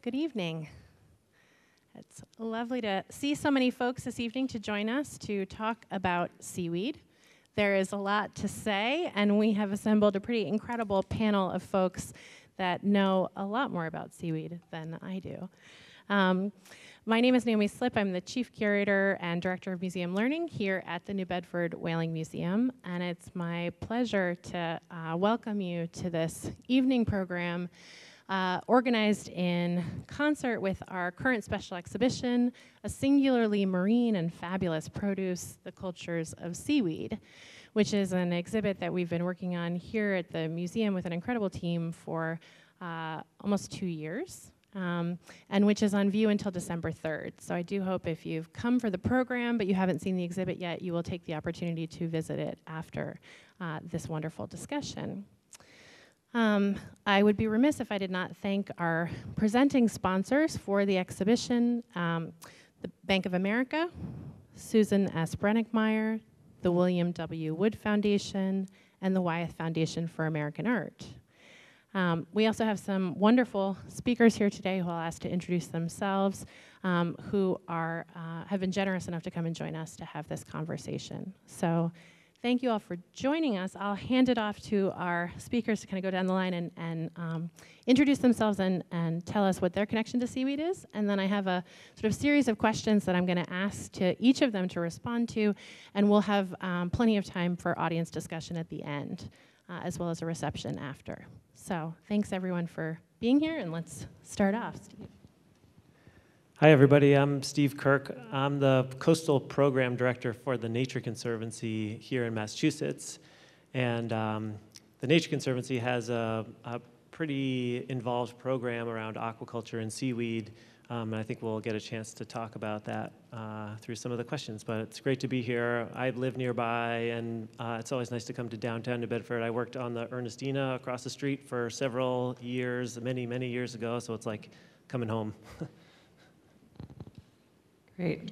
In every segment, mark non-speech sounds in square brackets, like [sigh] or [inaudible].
Good evening. It's lovely to see so many folks this evening to join us to talk about seaweed. There is a lot to say, and we have assembled a pretty incredible panel of folks that know a lot more about seaweed than I do. Um, my name is Naomi Slipp. I'm the Chief Curator and Director of Museum Learning here at the New Bedford Whaling Museum, and it's my pleasure to uh, welcome you to this evening program uh, organized in concert with our current special exhibition, A Singularly Marine and Fabulous Produce, The Cultures of Seaweed, which is an exhibit that we've been working on here at the museum with an incredible team for uh, almost two years. Um, and which is on view until December 3rd. So I do hope if you've come for the program but you haven't seen the exhibit yet, you will take the opportunity to visit it after uh, this wonderful discussion. Um, I would be remiss if I did not thank our presenting sponsors for the exhibition um, the Bank of America, Susan S. Brenninkmeyer, the William W. Wood Foundation, and the Wyeth Foundation for American Art. Um, we also have some wonderful speakers here today who I'll ask to introduce themselves, um, who are, uh, have been generous enough to come and join us to have this conversation. So thank you all for joining us. I'll hand it off to our speakers to kind of go down the line and, and um, introduce themselves and, and tell us what their connection to seaweed is. And then I have a sort of series of questions that I'm going to ask to each of them to respond to. And we'll have um, plenty of time for audience discussion at the end, uh, as well as a reception after. So thanks everyone for being here, and let's start off. Steve. Hi, everybody. I'm Steve Kirk. I'm the Coastal Program Director for the Nature Conservancy here in Massachusetts. And um, the Nature Conservancy has a, a, pretty involved program around aquaculture and seaweed. Um, and I think we'll get a chance to talk about that uh, through some of the questions. But it's great to be here. I live nearby, and uh, it's always nice to come to downtown New Bedford. I worked on the Ernestina across the street for several years, many, many years ago, so it's like coming home. [laughs] Great.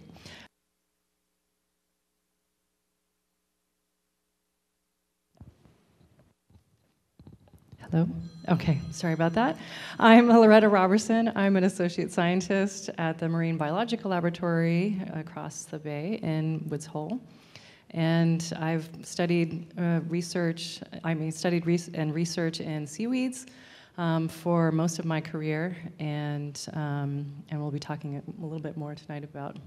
Hello? Okay, sorry about that. I'm Loretta Roberson. I'm an associate scientist at the Marine Biological Laboratory across the bay in Woods Hole. And I've studied uh, research, I mean, studied res- and research in seaweeds, um, for most of my career, and, um, and we'll be talking a little bit more tonight about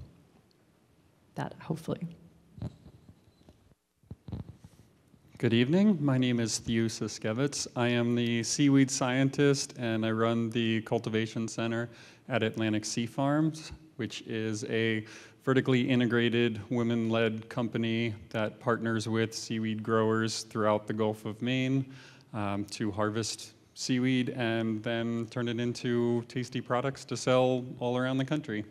that, hopefully. Good evening. My name is Thew Suskiewicz. I am the seaweed scientist and I run the cultivation center at Atlantic Sea Farms, which is a vertically integrated women led company that partners with seaweed growers throughout the Gulf of Maine um, to harvest seaweed and then turn it into tasty products to sell all around the country.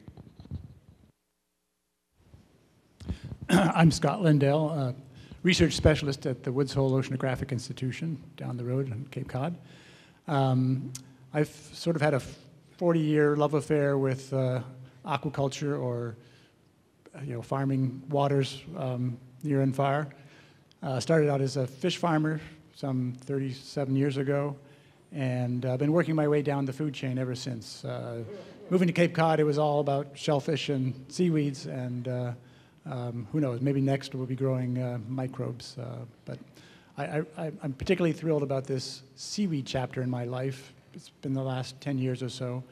[clears throat] I'm Scott Lindell, a research specialist at the Woods Hole Oceanographic Institution down the road in Cape Cod. Um, I've sort of had a 40 year love affair with uh, aquaculture or you know, farming waters um, near and far. Uh, started out as a fish farmer some 37 years ago and I've been working my way down the food chain ever since. Uh, moving to Cape Cod, it was all about shellfish and seaweeds, and uh, um, who knows, maybe next we'll be growing uh, microbes. Uh, but I, am particularly thrilled about this seaweed chapter in my life. It's been the last 10 years or so.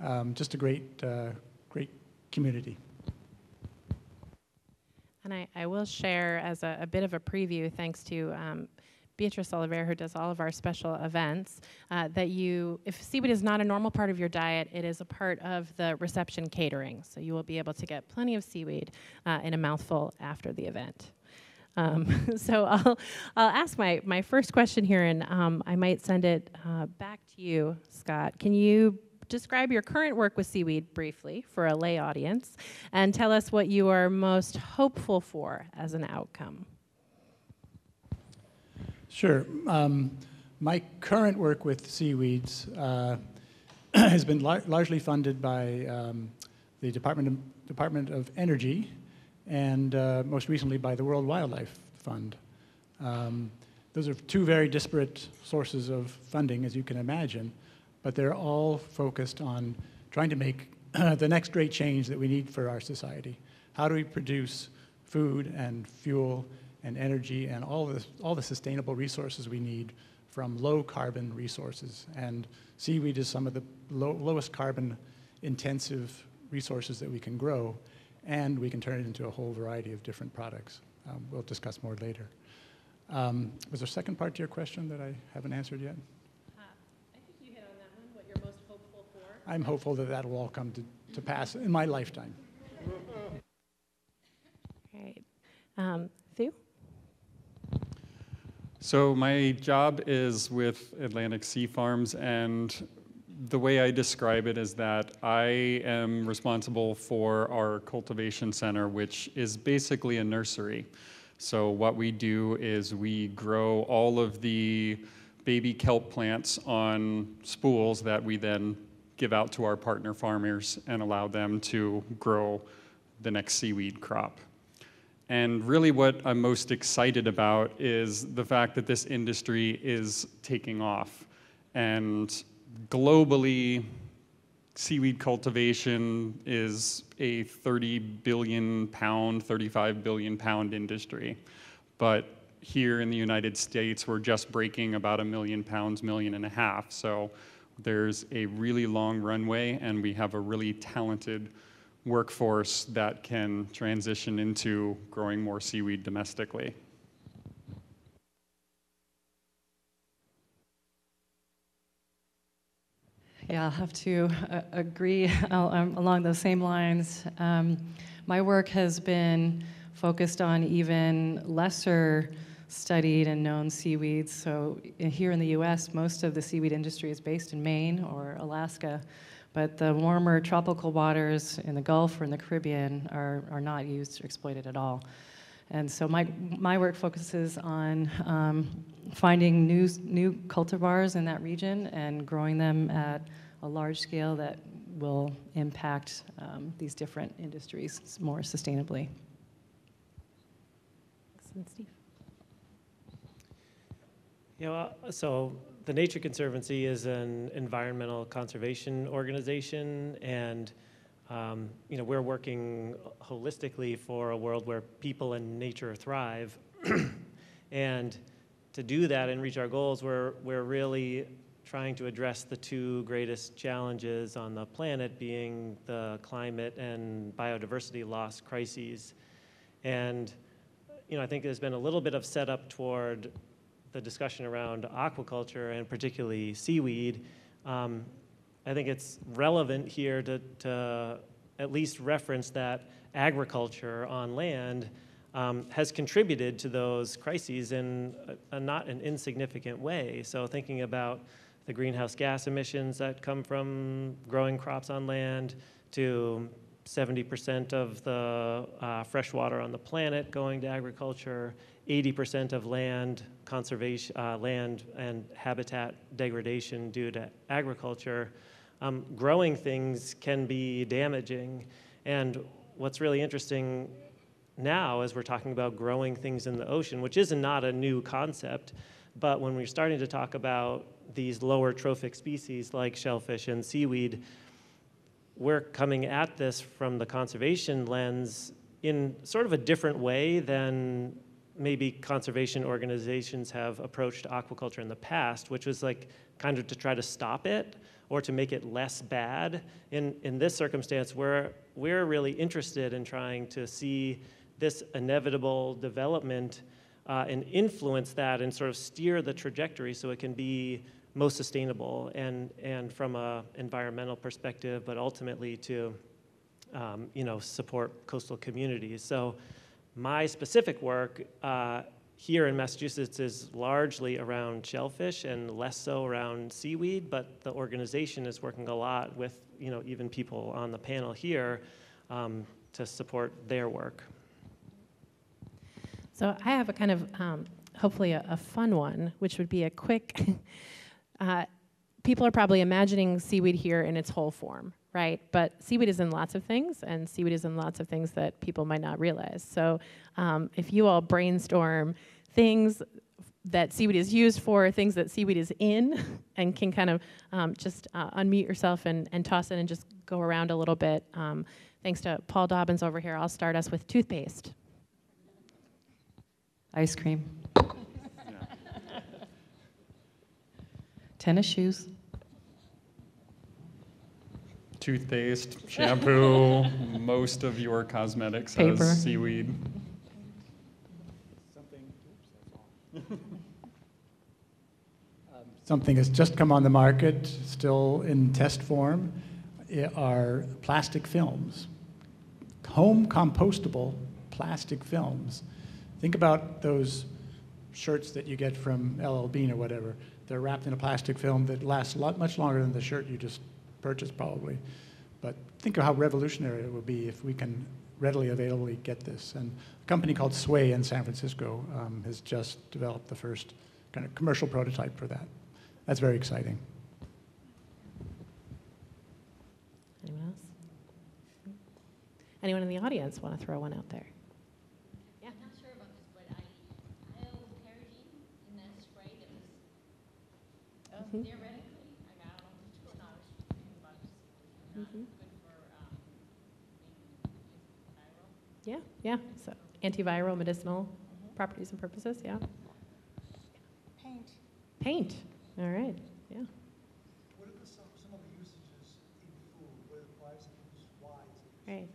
Um, just a great, uh, great community. And I, I, will share as a, a, bit of a preview, thanks to um, Beatrice Oliver, who does all of our special events, uh, that you, if seaweed is not a normal part of your diet, it is a part of the reception catering. So you will be able to get plenty of seaweed uh, in a mouthful after the event. Um, [laughs] so I'll, I'll ask my, my first question here, and um, I might send it uh, back to you, Scott. Can you describe your current work with seaweed briefly for a lay audience and tell us what you are most hopeful for as an outcome? Sure. Um, my current work with seaweeds uh, [clears throat] has been lar- largely funded by um, the Department of, Department of Energy and uh, most recently by the World Wildlife Fund. Um, those are two very disparate sources of funding, as you can imagine. but they're all focused on trying to make [clears throat] the next great change that we need for our society. How do we produce food and fuel and energy and all the, all the sustainable resources we need from low carbon resources? And seaweed is some of the low, lowest carbon intensive resources that we can grow, and we can turn it into a whole variety of different products. Um, we'll discuss more later. Um, was there a second part to your question that I haven't answered yet? Uh, I think you hit on that one, what you're most hopeful for. I'm hopeful that that will all come to, to pass in my lifetime. [laughs] Great. Um, Thew? So my job is with Atlantic Sea Farms, and the way I describe it is that I am responsible for our cultivation center, which is basically a nursery. So what we do is we grow all of the baby kelp plants on spools that we then give out to our partner farmers and allow them to grow the next seaweed crop. And really, what I'm most excited about is the fact that this industry is taking off. And globally, seaweed cultivation is a 30 billion pound, 35 billion pound industry. But here in the United States, we're just breaking about a million pounds, million and a half. So there's a really long runway, and we have a really talented workforce that can transition into growing more seaweed domestically. Yeah, I'll have to uh, agree [laughs] um, along those same lines. Um, my work has been focused on even lesser studied and known seaweeds. So here in the US, most of the seaweed industry is based in Maine or Alaska, but the warmer tropical waters in the Gulf or in the Caribbean are, are not used or exploited at all. And so my, my work focuses on um, finding new, new cultivars in that region and growing them at a large scale that will impact um, these different industries more sustainably. Excellent, Steve. You know, uh, so the Nature Conservancy is an environmental conservation organization, and um, you know we're working holistically for a world where people and nature thrive. [clears throat] and to do that and reach our goals, we're we're really trying to address the two greatest challenges on the planet being the climate and biodiversity loss crises. And you know, I think there's been a little bit of setup toward the discussion around aquaculture and particularly seaweed. Um, I think it's relevant here to, to, at least reference that agriculture on land um, has contributed to those crises in a, a not an insignificant way. So thinking about the greenhouse gas emissions that come from growing crops on land, to 70% of the uh, fresh water on the planet going to agriculture, 80% of land conservation, uh, land and habitat degradation due to agriculture. Um, growing things can be damaging. And what's really interesting now as we're talking about growing things in the ocean, which is not a new concept, but when we're starting to talk about these lower trophic species like shellfish and seaweed, we're coming at this from the conservation lens in sort of a different way than maybe conservation organizations have approached aquaculture in the past, which was like kind of to try to stop it or to make it less bad. In, in this circumstance, we're, we're really interested in trying to see this inevitable development uh, and influence that and sort of steer the trajectory so it can be most sustainable and, and from an environmental perspective, but ultimately to um, you know, support coastal communities. So my specific work uh, here in Massachusetts is largely around shellfish and less so around seaweed, but the organization is working a lot with you know, even people on the panel here um, to support their work. So I have a kind of, um, hopefully a, a, fun one, which would be a quick [laughs] Uh, people are probably imagining seaweed here in its whole form, right? But seaweed is in lots of things, and seaweed is in lots of things that people might not realize. So um, if you all brainstorm things that seaweed is used for, things that seaweed is in, [laughs] and can kind of um, just uh, unmute yourself and, and toss it and just go around a little bit. Um, thanks to Paul Dobbins over here, I'll start us with toothpaste. Ice cream. Tennis shoes. Toothpaste, shampoo, [laughs] most of your cosmetics Paper. has seaweed. Something has just come on the market, still in test form, are plastic films. Home compostable plastic films. Think about those shirts that you get from LL Bean or whatever. They're wrapped in a plastic film that lasts a lot much longer than the shirt you just purchased, probably. But think of how revolutionary it would be if we can readily availably get this. And a company called Sway in San Francisco um, has just developed the first kind of commercial prototype for that. That's very exciting. Anyone else? Anyone in the audience want to throw one out there? I'm not sure about this, but I, I owe Perigene in that spray that was, Mhm. theoretically, I got, I don't know if it's true or not, it's fifteen bucks. Not good for, um, viral. Yeah, yeah. So antiviral, medicinal properties and purposes. Yeah. Paint. Paint. All right. Yeah. What are the, some, some of the usages in food? What why is it used? Why is it used? Right.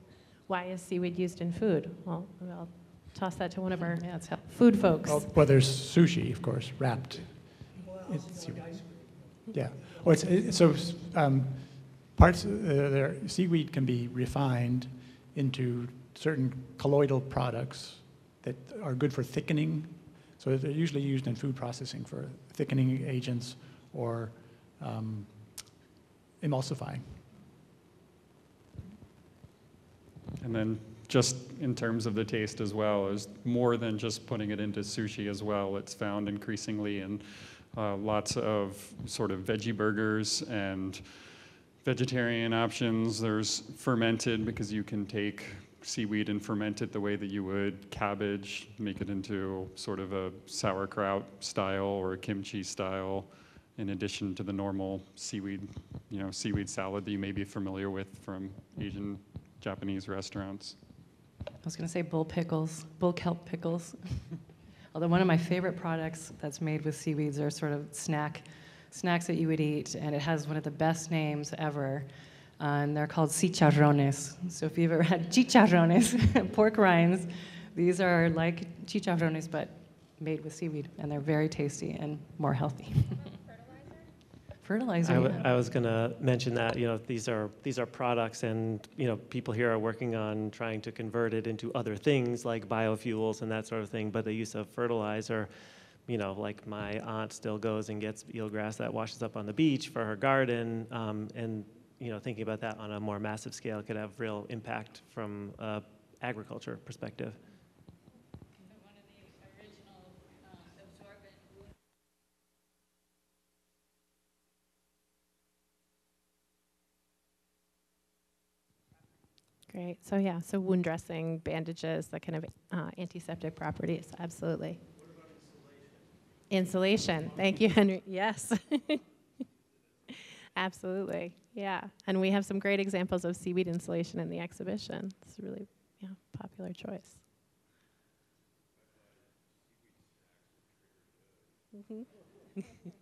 Why is seaweed used in food? Well, I'll toss that to one of our Yeah, help. food folks. Well, well, there's sushi, of course, wrapped. Well, It's also like ice cream. Yeah. Well, it's, it- so um, parts, uh, there, seaweed can be refined into certain colloidal products that are good for thickening. So they're usually used in food processing for thickening agents or um, emulsifying. And then just in terms of the taste as well, is more than just putting it into sushi as well. It's found increasingly in uh, lots of sort of veggie burgers and vegetarian options. There's fermented because you can take seaweed and ferment it the way that you would cabbage, make it into sort of a sauerkraut style or a kimchi style, in addition to the normal seaweed, you know, seaweed salad that you may be familiar with from Asian, Japanese restaurants. I was going to say bull pickles, bull kelp pickles. [laughs] Although one of my favorite products that's made with seaweeds are sort of snack snacks that you would eat, and it has one of the best names ever. Uh, and they're called chicharrones. So if you've ever had [laughs] chicharrones, [laughs] pork rinds, these are like chicharrones but made with seaweed, and they're very tasty and more healthy. [laughs] Fertilizer. I, w- yeah. I was going to mention that you know these are these are products, and you know people here are working on trying to convert it into other things like biofuels and that sort of thing. But the use of fertilizer, you know, like my aunt still goes and gets eelgrass that washes up on the beach for her garden, um, and you know thinking about that on a more massive scale could have real impact from a agriculture perspective. So one of the original, uh, absorbent wound Great. So yeah. So wound dressing, bandages, that kind of uh, antiseptic properties. Absolutely. Insulation. Thank you, Henry. Yes. [laughs] Absolutely. Yeah. And we have some great examples of seaweed insulation in the exhibition. It's a really yeah, popular choice. Mhm. [laughs]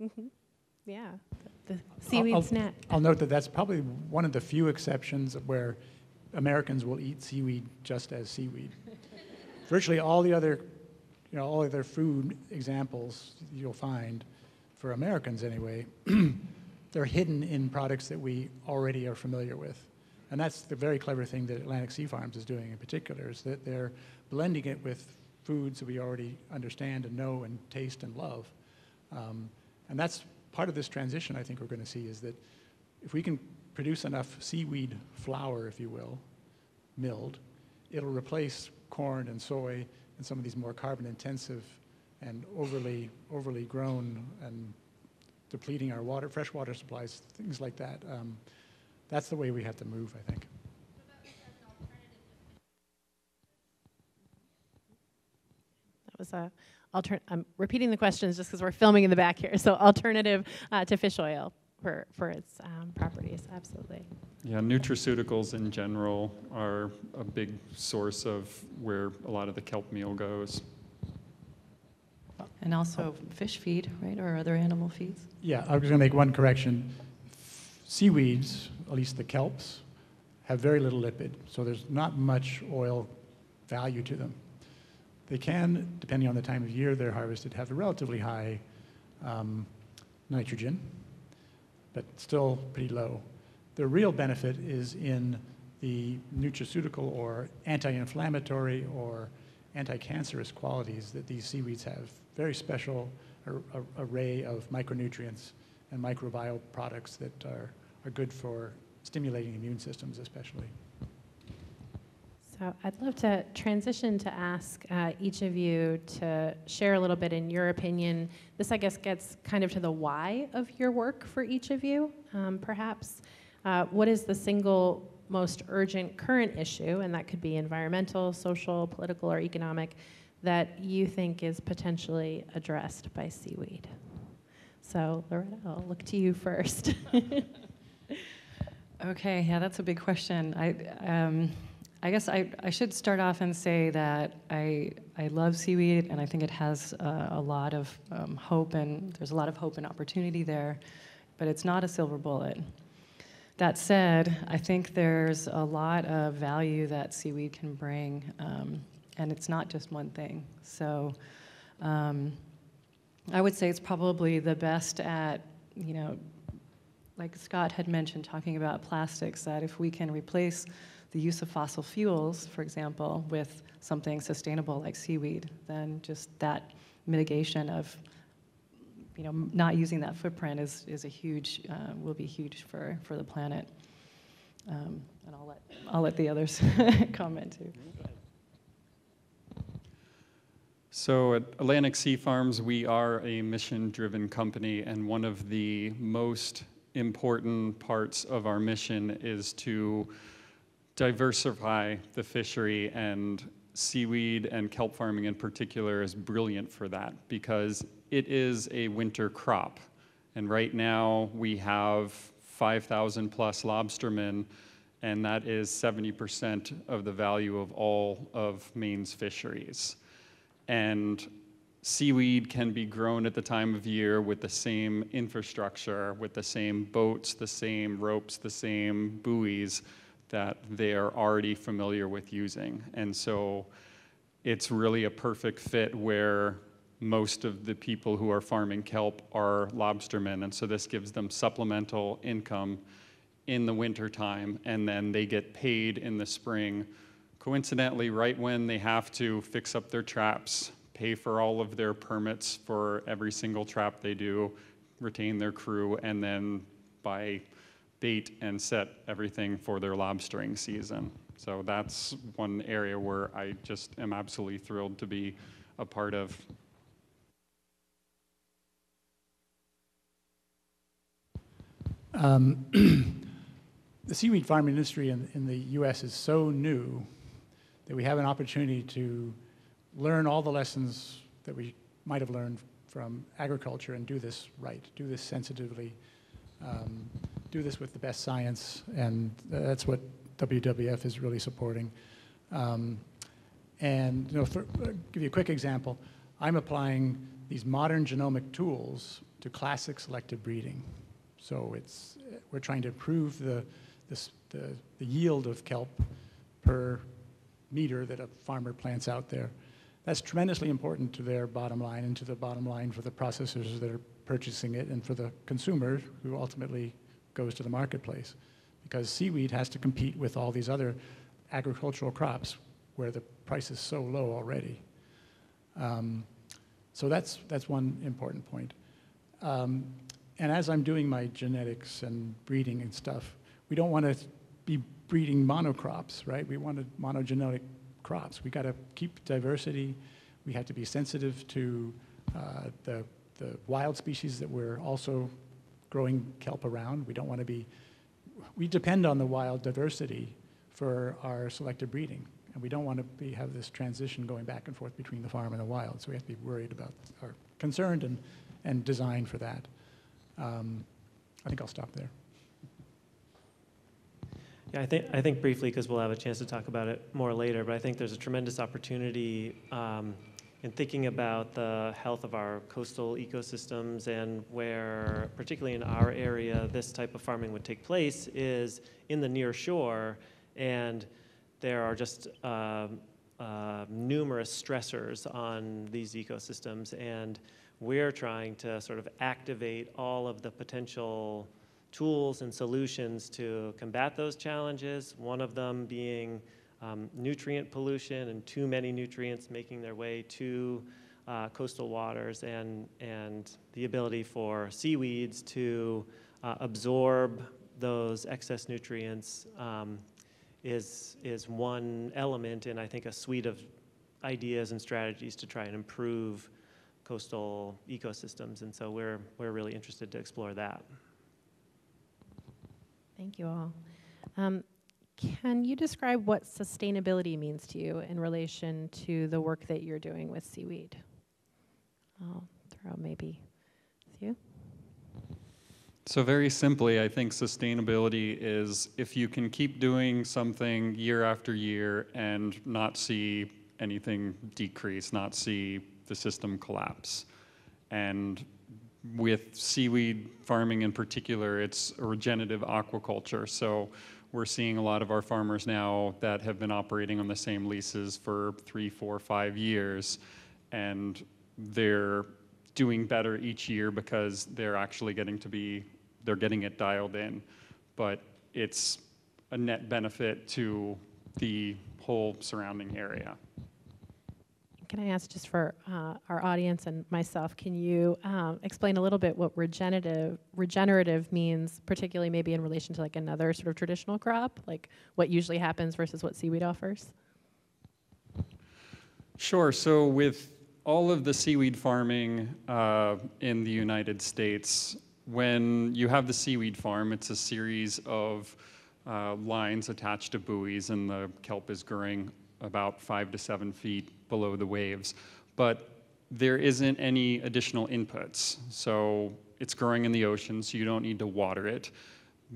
Mhm. Yeah. The, seaweed I'll- snack. I'll note that that's probably one of the few exceptions where Americans will eat seaweed just as seaweed. [laughs] Virtually all the other, you know, all other food examples you'll find, for Americans anyway, [clears throat] they're hidden in products that we already are familiar with. And that's the very clever thing that Atlantic Sea Farms is doing in particular, is that they're blending it with foods that we already understand and know and taste and love. Um, and that's part of this transition I think we're going to see is that if we can produce enough seaweed flour, if you will, milled, it'll replace corn and soy and some of these more carbon intensive and overly overly grown and depleting our water, freshwater supplies, things like that. Um, that's the way we have to move, I think. That was a alter- I'm repeating the questions just because we're filming in the back here. So alternative uh, to fish oil for for its um, properties, absolutely. Yeah, nutraceuticals in general are a big source of where a lot of the kelp meal goes. And also fish feed, right, or other animal feeds. Yeah, I was going to make one correction. Seaweeds, at least the kelps, have very little lipid, so there's not much oil value to them. They can, depending on the time of year they're harvested, have a relatively high um, nitrogen, but still pretty low. The real benefit is in the nutraceutical or anti-inflammatory or anti-cancerous qualities that these seaweeds have. Very special ar- ar- array of micronutrients and microbial products that are, are good for stimulating immune systems especially. So I'd love to transition to ask uh, each of you to share a little bit in your opinion. This, I guess, gets kind of to the why of your work for each of you, um, perhaps. Uh, what is the single most urgent current issue, and that could be environmental, social, political, or economic, that you think is potentially addressed by seaweed? So, Loretta, I'll look to you first. [laughs] Okay, yeah, that's a big question. I, um, I guess I, I should start off and say that I, I love seaweed and I think it has uh, a lot of um, hope and there's a lot of hope and opportunity there, but it's not a silver bullet. That said, I think there's a lot of value that seaweed can bring, um, and it's not just one thing. So um, I would say it's probably the best at, you know, like Scott had mentioned, talking about plastics, that if we can replace the use of fossil fuels, for example, with something sustainable like seaweed, then just that mitigation of you know, not using that footprint is, is a huge, uh, will be huge for, for the planet. Um, and I'll let, I'll let the others [laughs] comment too. So at Atlantic Sea Farms, we are a mission-driven company, and one of the most important parts of our mission is to diversify the fishery, and seaweed and kelp farming in particular is brilliant for that because it is a winter crop. And right now, we have 5,000 plus lobstermen, and that is 70% of the value of all of Maine's fisheries. And seaweed can be grown at the time of year with the same infrastructure, with the same boats, the same ropes, the same buoys that they are already familiar with using. And so it's really a perfect fit where most of the people who are farming kelp are lobstermen. And so this gives them supplemental income in the wintertime, and then they get paid in the spring. Coincidentally, right when they have to fix up their traps, pay for all of their permits for every single trap they do, retain their crew, and then buy and set everything for their lobstering season. So that's one area where I just am absolutely thrilled to be a part of. Um, [clears throat] the seaweed farming industry in, in the U.S. is so new that we have an opportunity to learn all the lessons that we might have learned from agriculture and do this right, do this sensitively, um, do this with the best science, and that's what WWF is really supporting. Um, and you know, for, uh, give you a quick example, I'm applying these modern genomic tools to classic selective breeding. So it's, we're trying to improve the, the, the, the yield of kelp per meter that a farmer plants out there. That's tremendously important to their bottom line and to the bottom line for the processors that are purchasing it and for the consumer who ultimately goes to the marketplace. Because seaweed has to compete with all these other agricultural crops where the price is so low already. Um, so that's, that's one important point. Um, and as I'm doing my genetics and breeding and stuff, we don't want to be breeding monocrops, right? We want monogenetic crops. We got to keep diversity. We have to be sensitive to uh, the, the wild species that we're also growing kelp around. We don't want to be, we depend on the wild diversity for our selective breeding. And we don't want to be, have this transition going back and forth between the farm and the wild. So we have to be worried about, or concerned and, and designed for that. Um, I think I'll stop there. Yeah, I think, I think briefly, because we'll have a chance to talk about it more later, but I think there's a tremendous opportunity um, in thinking about the health of our coastal ecosystems and where, particularly in our area, this type of farming would take place is in the near shore, and there are just um, uh, numerous stressors on these ecosystems, and we're trying to sort of activate all of the potential tools and solutions to combat those challenges. One of them being um, nutrient pollution and too many nutrients making their way to uh, coastal waters, and, and the ability for seaweeds to uh, absorb those excess nutrients um, is, is one element in, I think, a suite of ideas and strategies to try and improve coastal ecosystems. And so we're, we're really interested to explore that. Thank you all. Um, can you describe what sustainability means to you in relation to the work that you're doing with seaweed? I'll throw maybe with you. So, very simply, I think sustainability is if you can keep doing something year after year and not see anything decrease, not see the system collapse. And with seaweed farming in particular, it's a regenerative aquaculture. So, we're seeing a lot of our farmers now that have been operating on the same leases for three, four, five years, and they're doing better each year because they're actually getting to be they're getting it dialed in, but it's a net benefit to the whole surrounding area. Can I ask just for uh, our audience and myself, can you um, explain a little bit what regenerative regenerative means, particularly maybe in relation to like another sort of traditional crop, like what usually happens versus what seaweed offers? Sure. So with all of the seaweed farming uh, in the United States, when you have the seaweed farm, it's a series of uh, lines attached to buoys, and the kelp is growing about five to seven feet below the waves. But there isn't any additional inputs. So it's growing in the ocean, so you don't need to water it.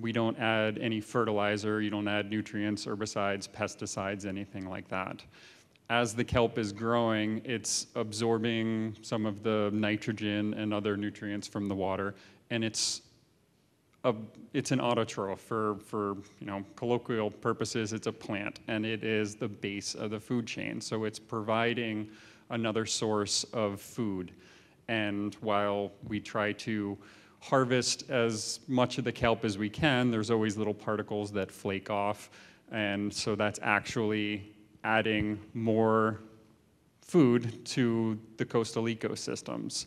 We don't add any fertilizer, you don't add nutrients, herbicides, pesticides, anything like that. As the kelp is growing, it's absorbing some of the nitrogen and other nutrients from the water, and it's a, it's an autotroph for, for you know colloquial purposes. It's a plant, and it is the base of the food chain. So it's providing another source of food. And while we try to harvest as much of the kelp as we can, there's always little particles that flake off, and so that's actually adding more food to the coastal ecosystems.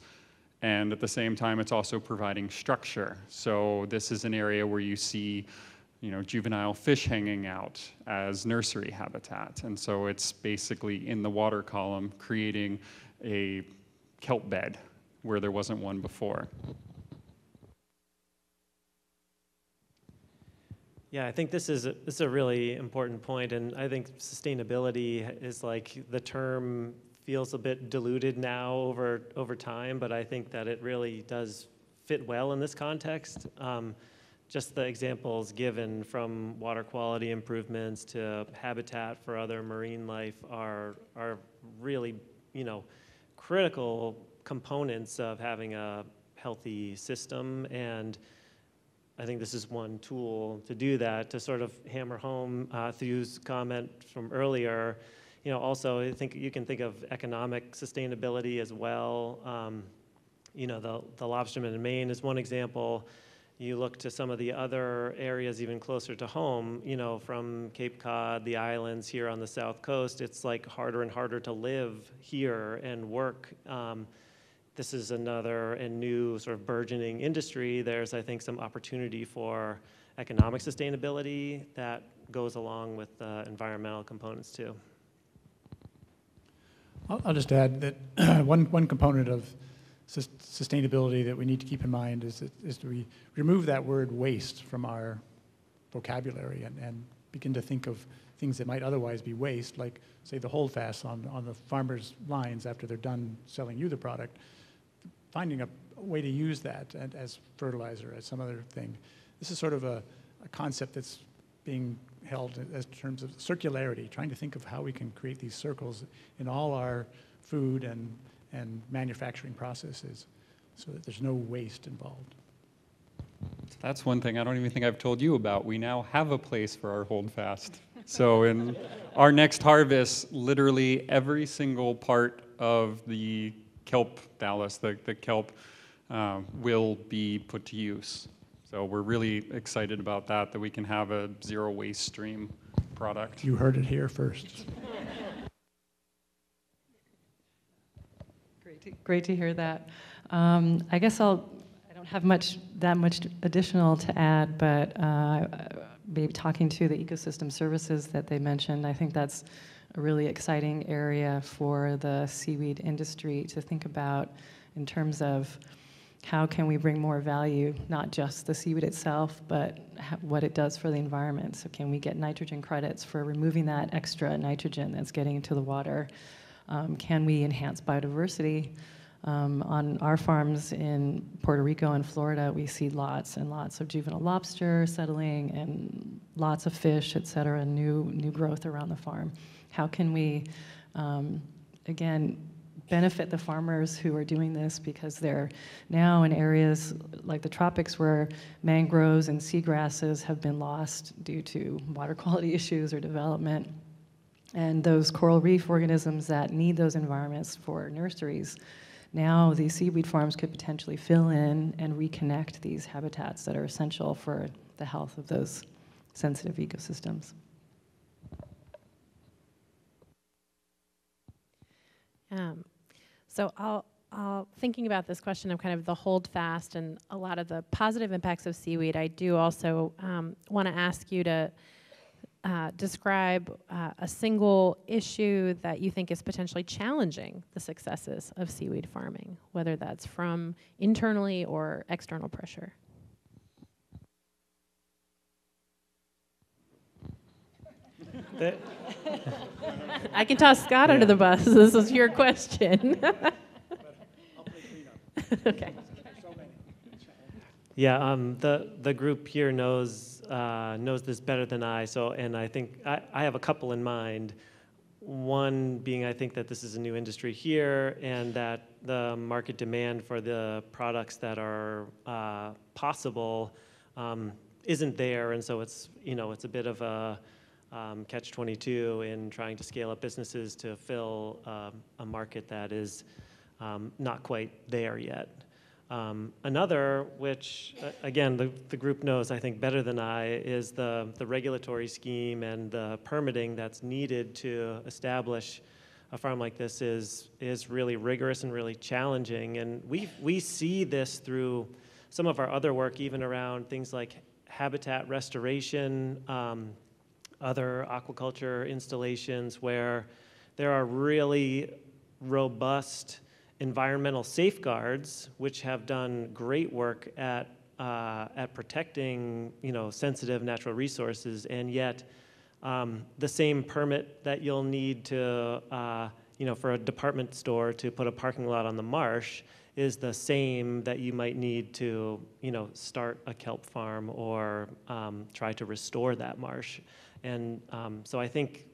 And at the same time, it's also providing structure. So this is an area where you see you know, juvenile fish hanging out as nursery habitat. And so it's basically in the water column creating a kelp bed where there wasn't one before. Yeah, I think this is a, this is a really important point, and I think sustainability is like the term feels a bit diluted now over over time, but I think that it really does fit well in this context. Um, just the examples given from water quality improvements to habitat for other marine life are are really you know critical components of having a healthy system and I think this is one tool to do that to sort of hammer home uh, comment from earlier you know, also I think you can think of economic sustainability as well. Um, you know, the, the lobstermen in Maine is one example. You look to some of the other areas even closer to home, you know, from Cape Cod, the islands here on the south coast, it's like harder and harder to live here and work. Um, this is another and new sort of burgeoning industry. There's, I think, some opportunity for economic sustainability that goes along with uh, environmental components too. I'll, just add that [clears throat] one, one component of sus- sustainability that we need to keep in mind is, that, is to re- remove that word waste from our vocabulary and, and begin to think of things that might otherwise be waste, like, say, the holdfast on, on the farmers' lines after they're done selling you the product, finding a way to use that and, as fertilizer, as some other thing. This is sort of a, a concept that's being held as terms of circularity, trying to think of how we can create these circles in all our food and, and manufacturing processes so that there's no waste involved. That's one thing I don't even think I've told you about. We now have a place for our holdfast. So in our next harvest, literally every single part of the kelp thallus, the, the kelp, uh, will be put to use. So we're really excited about that, that we can have a zero waste stream product. You heard it here first. Great to, great to hear that. Um, I guess I'll, I don't have much, that much additional to add, but uh, maybe talking to the ecosystem services that they mentioned, I think that's a really exciting area for the seaweed industry to think about in terms of how can we bring more value, not just the seaweed itself, but what it does for the environment. So can we get nitrogen credits for removing that extra nitrogen that's getting into the water? Um, can we enhance biodiversity? Um, on our farms in Puerto Rico and Florida, we see lots and lots of juvenile lobster settling and lots of fish, et cetera, new, new growth around the farm. How can we, um, again, benefit the farmers who are doing this because they're now in areas like the tropics where mangroves and seagrasses have been lost due to water [laughs] quality issues or development. And those coral reef organisms that need those environments for nurseries, now these seaweed farms could potentially fill in and reconnect these habitats that are essential for the health of those sensitive ecosystems. Um, so I'll, I'll, thinking about this question of kind of the hold fast and a lot of the positive impacts of seaweed, I do also um, want to ask you to uh, describe uh, a single issue that you think is potentially challenging the successes of seaweed farming, whether that's from internally or external pressure. [laughs] I can toss Scott under the bus. [laughs] This is your question. [laughs] okay. Yeah, um, the the group here knows uh, knows this better than I. So, and I think I, I have a couple in mind. One being, I think that this is a new industry here, and that the market demand for the products that are uh, possible um, isn't there, and so it's you know it's a bit of a um, catch 22 in trying to scale up businesses to fill um, a market that is um, not quite there yet. Um, another, which uh, again the, the group knows I think better than I, is the, the regulatory scheme and the permitting that's needed to establish a farm like this is, is really rigorous and really challenging. And we, we see this through some of our other work, even around things like habitat restoration, um, other aquaculture installations where there are really robust environmental safeguards, which have done great work at uh, at protecting you know sensitive natural resources, and yet um, the same permit that you'll need to uh, you know for a department store to put a parking lot on the marsh is the same that you might need to you know start a kelp farm or um, try to restore that marsh, and um, so I think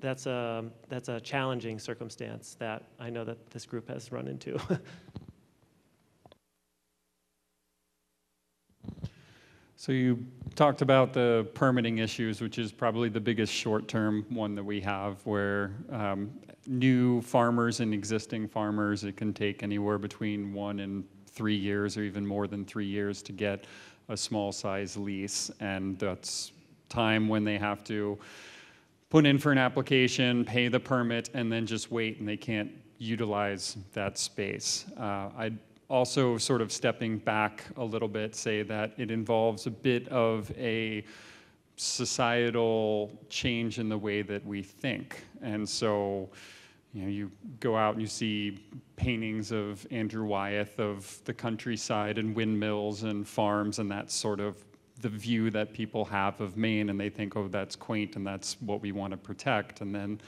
that's a that's a challenging circumstance that I know that this group has run into. [laughs] So you talked about the permitting issues, which is probably the biggest short-term one that we have, where um, new farmers and existing farmers, it can take anywhere between one and three years, or even more than three years, to get a small-size lease, and that's time when they have to put in for an application, pay the permit, and then just wait, and they can't utilize that space. Uh, I also sort of stepping back a little bit say that it involves a bit of a societal change in the way that we think and so you know you go out and you see paintings of andrew wyeth of the countryside and windmills and farms and that sort of the view that people have of Maine and they think, oh, that's quaint and that's what we want to protect. And then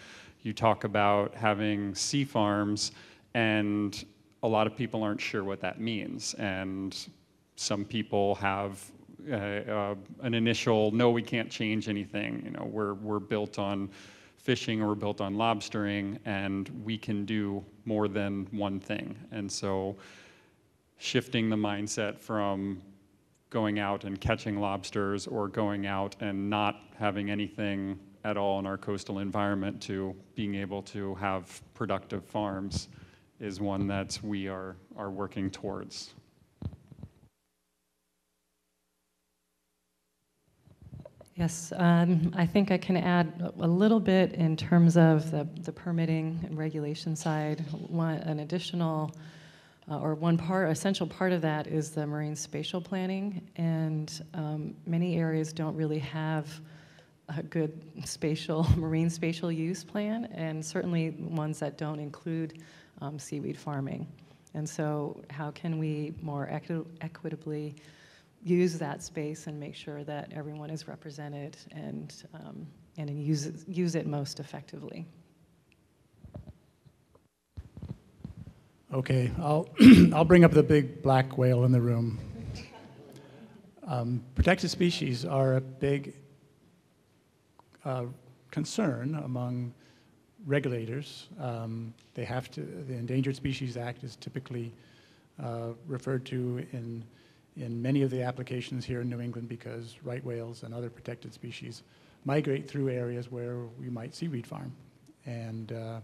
you talk about having sea farms, and a lot of people aren't sure what that means. And some people have uh, uh, an initial, no, we can't change anything. You know, we're, we're built on fishing or we're built on lobstering, and we can do more than one thing. And so shifting the mindset from going out and catching lobsters or going out and not having anything at all in our coastal environment to being able to have productive farms is one that we are, are working towards. Yes, um, I think I can add a- little bit in terms of the, the permitting and regulation side. One, an additional, uh, or one part, essential part of that is the marine spatial planning, and um, many areas don't really have a good spatial, [laughs] marine spatial use plan, and certainly ones that don't include um, seaweed farming. And so, how can we more equi- equitably use that space and make sure that everyone is represented and, um, and use, use it most effectively. Okay, I'll, [clears throat] I'll bring up the big black whale in the room. Um, protected species are a big uh, concern among regulators. Um, they have to, the Endangered Species Act is typically uh, referred to in, in many of the applications here in New England because right whales and other protected species migrate through areas where we might see seaweed farm. And uh,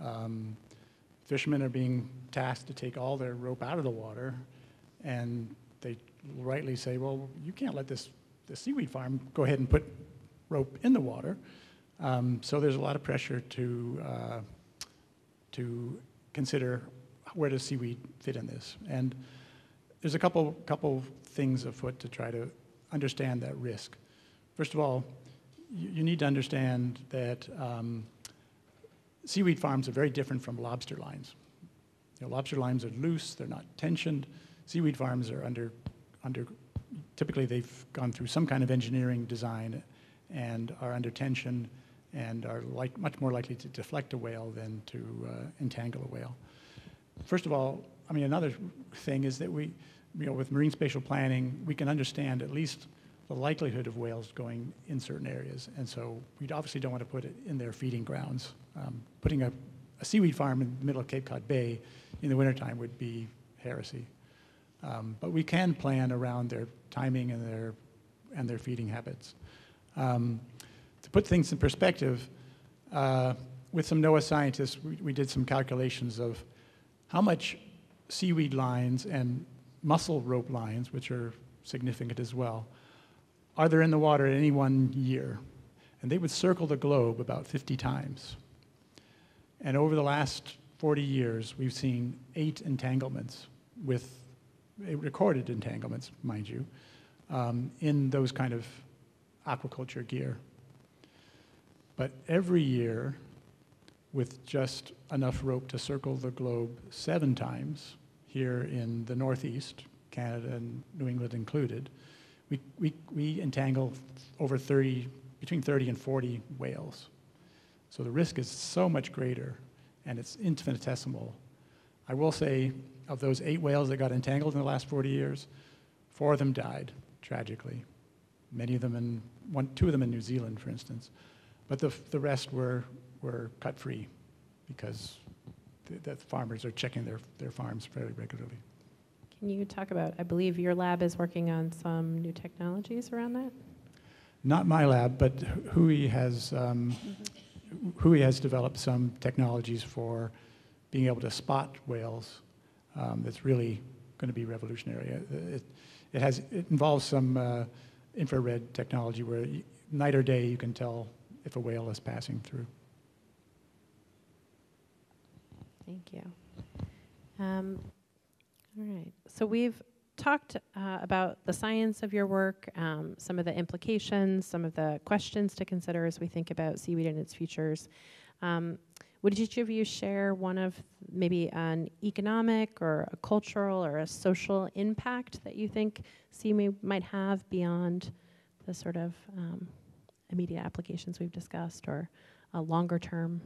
um, fishermen are being tasked to take all their rope out of the water, and they rightly say, well, you can't let this, this seaweed farm go ahead and put rope in the water. Um, so there's a lot of pressure to, uh, to consider where does seaweed fit in this. And there's a couple, couple things afoot to try to understand that risk. First of all, you, you need to understand that um, seaweed farms are very different from lobster lines. You know, lobster lines are loose, they're not tensioned. Seaweed farms are under, under, typically they've gone through some kind of engineering design and are under tension and are like, much more likely to deflect a whale than to uh, entangle a whale. First of all, I mean, another thing is that we, you know, with marine spatial planning, we can understand at least the likelihood of whales going in certain areas. And so we obviously don't want to put it in their feeding grounds. Um, putting a, a seaweed farm in the middle of Cape Cod Bay in the wintertime would be heresy. Um, but we can plan around their timing and their, and their feeding habits. Um, to put things in perspective, uh, with some NOAA scientists, we, we did some calculations of how much seaweed lines and mussel rope lines, which are significant as well, are there in the water in any one year? And they would circle the globe about 50 times. And over the last 40 years, we've seen eight entanglements with eh, recorded entanglements, mind you, um, in those kind of aquaculture gear. But every year, with just enough rope to circle the globe seven times here in the Northeast, Canada and New England included, we, we, we entangle over 30, between 30 and 40 whales. So the risk is so much greater and it's infinitesimal. I will say, of those eight whales that got entangled in the last 40 years, four of them died tragically. Many of them in, one, two of them in New Zealand, for instance. But the, the rest were, were cut free because the, the farmers are checking their, their farms fairly regularly. Can you talk about, I believe your lab is working on some new technologies around that? Not my lab, but Hui has, um, Hui has developed some technologies for being able to spot whales um, that's really going to be revolutionary. Uh, It, it, has, it involves some uh, infrared technology where y- night or day you can tell if a whale is passing through. Thank you. Um, all right. So we've talked uh, about the science of your work, um, some of the implications, some of the questions to consider as we think about seaweed and its futures. Um, would each of you share one of maybe an economic or a cultural or a social impact that you think seaweed might have beyond the sort of um, immediate applications we've discussed or a longer term?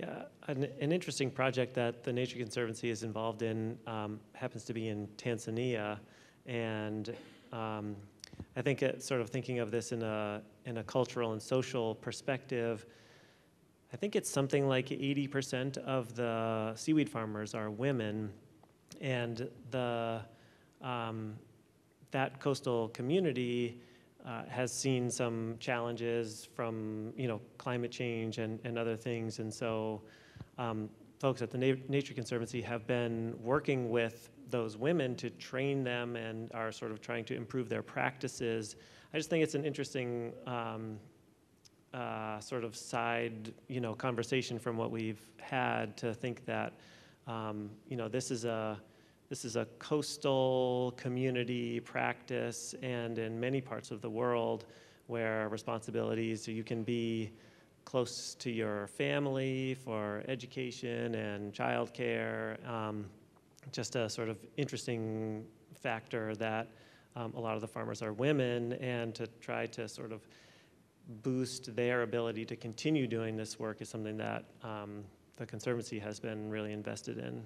Yeah, an, an interesting project that the Nature Conservancy is involved in um, happens to be in Tanzania, and um, I think it, sort of thinking of this in a in a cultural and social perspective. I think it's something like 80% of the seaweed farmers are women, and the um, that coastal community uh, has seen some challenges from you know climate change and, and other things, and so um, folks at the Na- Nature Conservancy have been working with those women to train them and are sort of trying to improve their practices. I just think it's an interesting um, uh, sort of side you know conversation from what we've had to think that um, you know this is a this is a coastal community practice, and in many parts of the world where responsibilities, so you can be close to your family for education and childcare. Um, just a sort of interesting factor that um, a lot of the farmers are women, and to try to sort of boost their ability to continue doing this work is something that um, the Conservancy has been really invested in.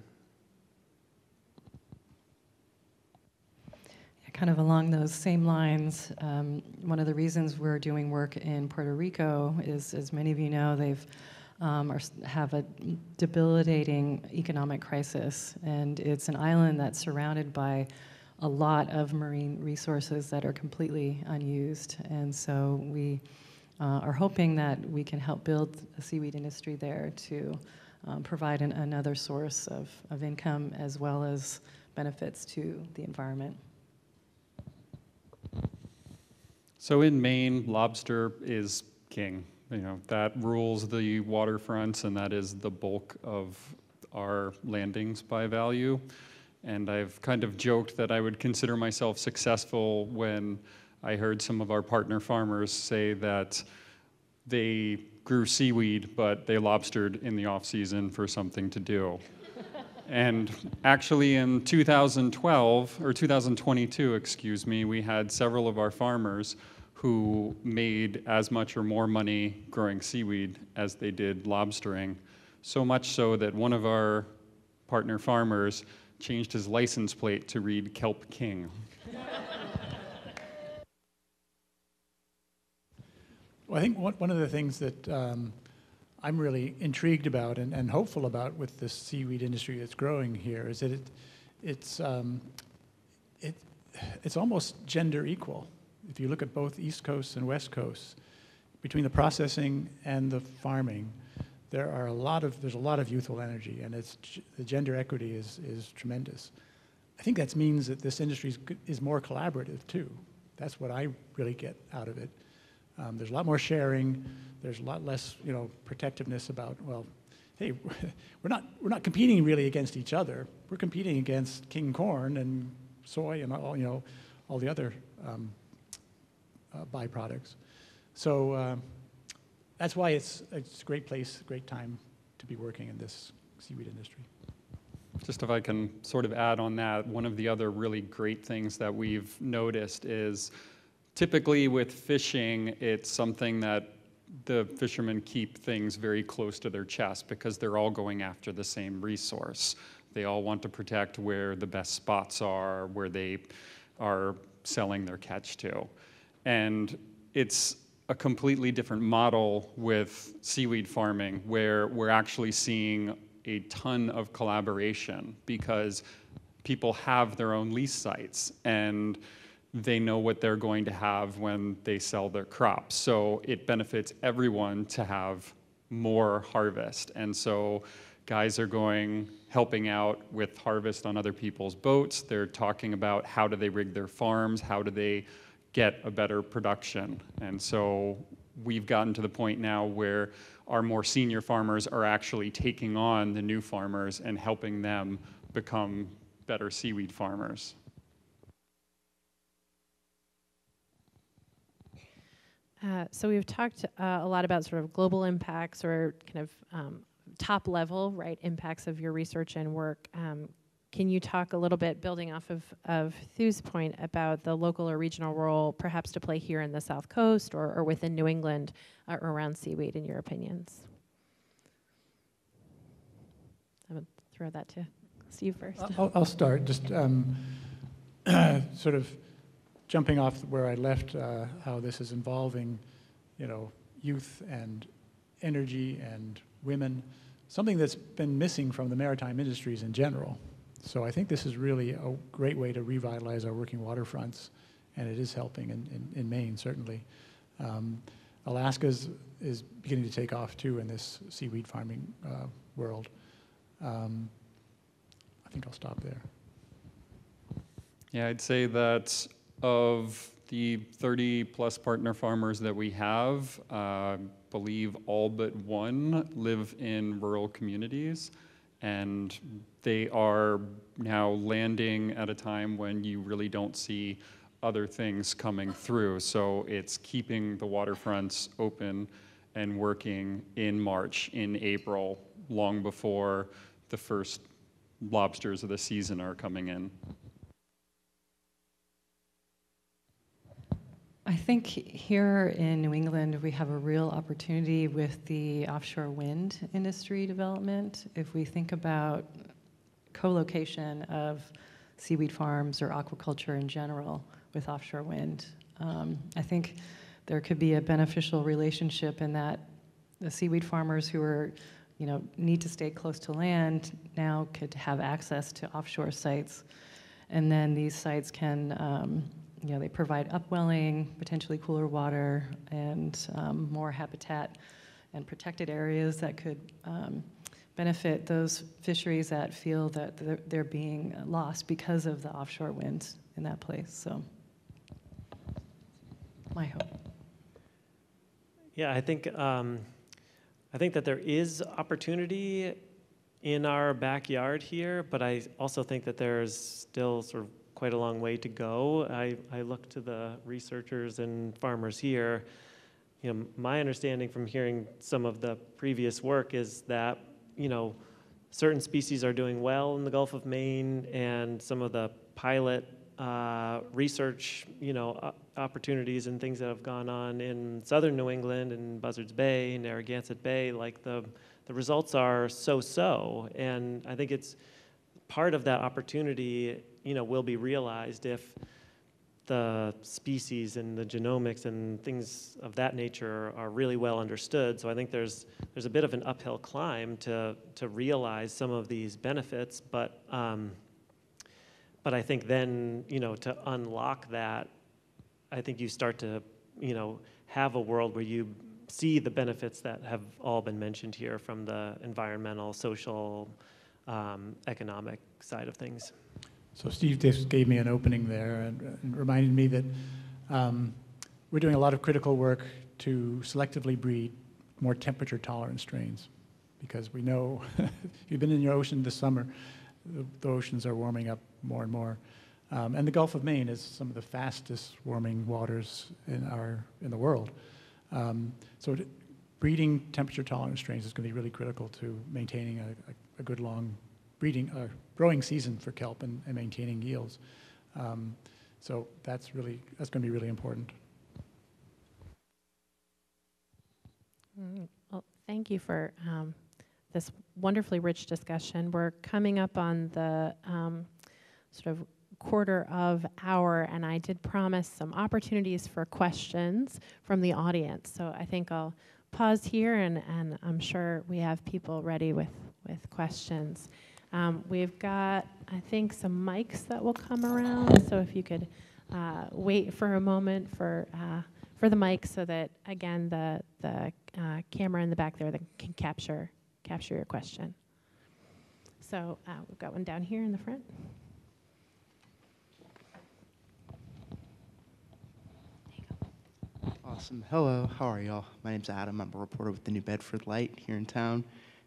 Kind of along those same lines, um, one of the reasons we're doing work in Puerto Rico is, as many of you know, they've um, are, have a debilitating economic crisis, and it's an island that's surrounded by a lot of marine resources that are completely unused. And so we uh, are hoping that we can help build a seaweed industry there to um, provide an, another source of, of income as well as benefits to the environment. So in Maine, lobster is king. You know, that rules the waterfronts, and that is the bulk of our landings by value. And I've kind of joked that I would consider myself successful when I heard some of our partner farmers say that they grew seaweed, but they lobstered in the off season for something to do. [laughs] and actually, in 2012, or 2022, excuse me, we had several of our farmers who made as much or more money growing seaweed as they did lobstering. So much so that one of our partner farmers changed his license plate to read Kelp King. Well, I think one, of the things that um, I'm really intrigued about and, and hopeful about with this seaweed industry that's growing here is that it, it's, um, it, it's almost gender equal if you look at both East Coast and West Coast, between the processing and the farming, there are a lot of there's a lot of youthful energy, and it's the gender equity is is tremendous. I think that means that this industry is, is more collaborative too. That's what I really get out of it. Um, there's a lot more sharing. There's a lot less, you know, protectiveness about well, hey, [laughs] we're not we're not competing really against each other. We're competing against king corn and soy and all you know all the other um, byproducts. So uh, that's why it's, it's a great place, great time to be working in this seaweed industry. Just if I can sort of add on that, one of the other really great things that we've noticed is typically with fishing, it's something that the fishermen keep things very close to their chest because they're all going after the same resource. They all want to protect where the best spots are, where they are selling their catch to. And it's a completely different model with seaweed farming where we're actually seeing a ton of collaboration because people have their own lease sites and they know what they're going to have when they sell their crops. So it benefits everyone to have more harvest. And so guys are going helping out with harvest on other people's boats. They're talking about how do they rig their farms, how do they get a better production. And so we've gotten to the point now where our more senior farmers are actually taking on the new farmers and helping them become better seaweed farmers. Uh, so we've talked uh, a lot about sort of global impacts or kind of um, top level, right, impacts of your research and work. Um, can you talk a little bit, building off of, of Thew's point, about the local or regional role perhaps to play here in the South Coast or, or within New England uh, around seaweed, in your opinions? Going to throw that to Steve first. I'll, I'll start, just um, [clears throat] sort of jumping off where I left, uh, how this is involving, you know, youth and energy and women, something that's been missing from the maritime industries in general. So I think this is really a great way to revitalize our working waterfronts, and it is helping in, in, in Maine, certainly. Um, Alaska is, beginning to take off too in this seaweed farming uh, world. Um, I think I'll stop there. Yeah, I'd say that of the 30 plus partner farmers that we have, uh, believe all but one live in rural communities and they are now landing at a time when you really don't see other things coming through. So it's keeping the waterfronts open and working in March, in April, long before the first lobsters of the season are coming in. I think here in New England, we have a real opportunity with the offshore wind industry development. If we think about co-location of seaweed farms or aquaculture in general with offshore wind, um, I think there could be a beneficial relationship in that the seaweed farmers who are, you know, need to stay close to land now could have access to offshore sites, and then these sites can um, you know, they provide upwelling, potentially cooler water, and um, more habitat and protected areas that could um, benefit those fisheries that feel that they're, they're, being lost because of the offshore winds in that place. So, my hope. Yeah, I think um, I think that there is opportunity in our backyard here, but I also think that there's still sort of quite a long way to go. I, I look to the researchers and farmers here. You know, my understanding from hearing some of the previous work is that, you know, certain species are doing well in the Gulf of Maine, and some of the pilot uh, research, you know, opportunities and things that have gone on in southern New England and Buzzards Bay Narragansett Bay, like the the results are so-so, and I think it's part of that opportunity you know, will be realized if the species and the genomics and things of that nature are really well understood. So I think there's there's a bit of an uphill climb to to realize some of these benefits, but um, but I think then you know to unlock that, I think you start to you know have a world where you see the benefits that have all been mentioned here from the environmental, social, um, economic side of things. So Steve just gave me an opening there and, and reminded me that um, we're doing a lot of critical work to selectively breed more temperature tolerant strains because we know [laughs] if you've been in your ocean this summer, the, the oceans are warming up more and more. Um, and the Gulf of Maine is some of the fastest warming waters in, our, in the world. Um, so breeding temperature tolerant strains is going to be really critical to maintaining a, a, a good long breeding, uh, growing season for kelp and, and maintaining yields. Um, so that's really that's going to be really important. Mm, well, thank you for um, this wonderfully rich discussion. We're coming up on the um, sort of quarter of hour, and I did promise some opportunities for questions from the audience. So I think I'll pause here, and, and I'm sure we have people ready with, with questions. Um, we've got, I think, some mics that will come around. So if you could uh, wait for a moment for uh, for the mic, so that again the the uh, camera in the back there that can capture capture your question. So uh, we've got one down here in the front. Awesome. Hello, how are y'all? My name's Adam. I'm a reporter with the New Bedford Light here in town.